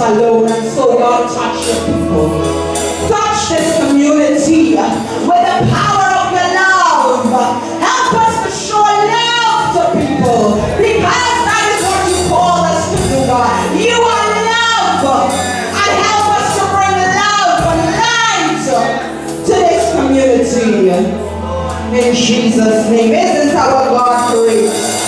alone. And so God touch your people. Touch this community with the power of your love. Help us to show love to people. Because that is what you call us to do, God. You are love. And help us to bring love and light to this community. In Jesus' name. Isn't our God great?